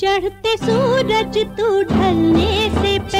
चढ़ते सूरज तू ढलने से पहले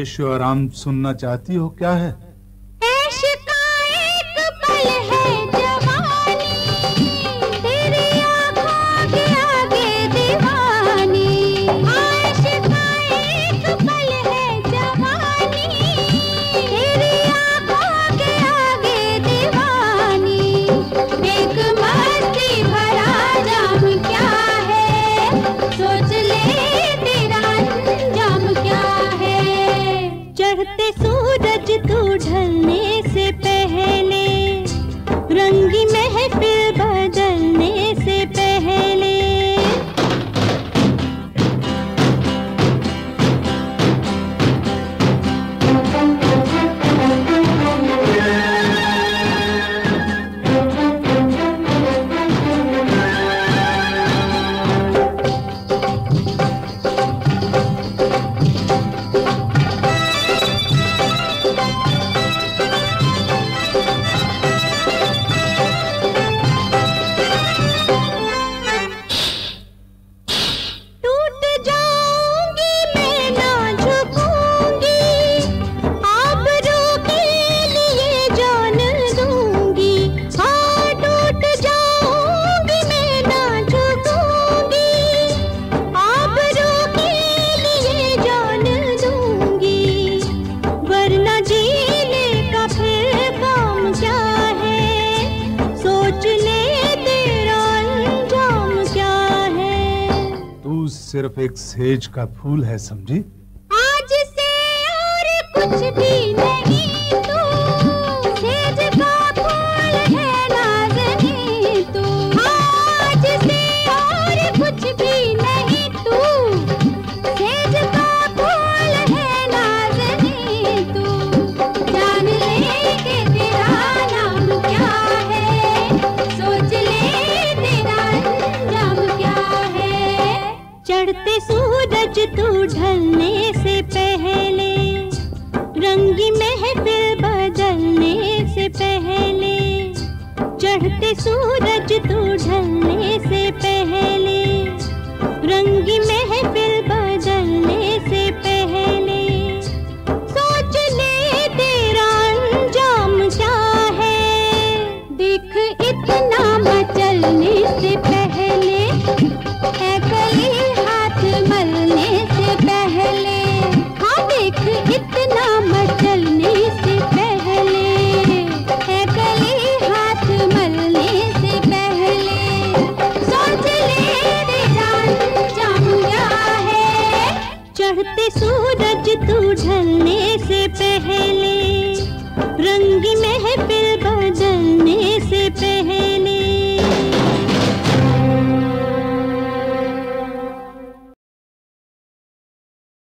ऐशो आराम सुनना चाहती हो क्या है? सूरज सिर्फ़ एक सेज का फूल है समझी? आज से और कुछ भी नहीं। ढलने से पहले रंगी महफिल बदलने से पहले चढ़ते सूरज तू ढलने से पहले पहले रंग महफिल